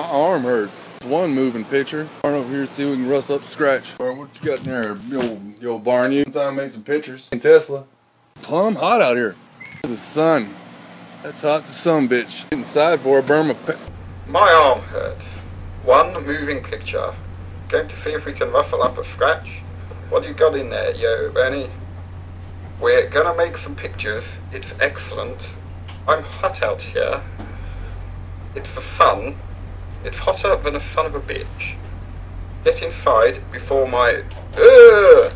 My arm hurts. It's one moving picture. Run over here see if we can rust up scratch. Or what you got in there, yo, yo barn? You time make some pictures. In Tesla. Plum hot out here. The sun. That's hot as sun, bitch. Inside for a Burma. My arm hurts. One moving picture. Going to see if we can rustle up a scratch. What you got in there, yo, Bernie? We're gonna make some pictures. It's excellent. I'm hot out here. It's the sun. It's hotter than a son of a bitch. Get inside before my... Ugh!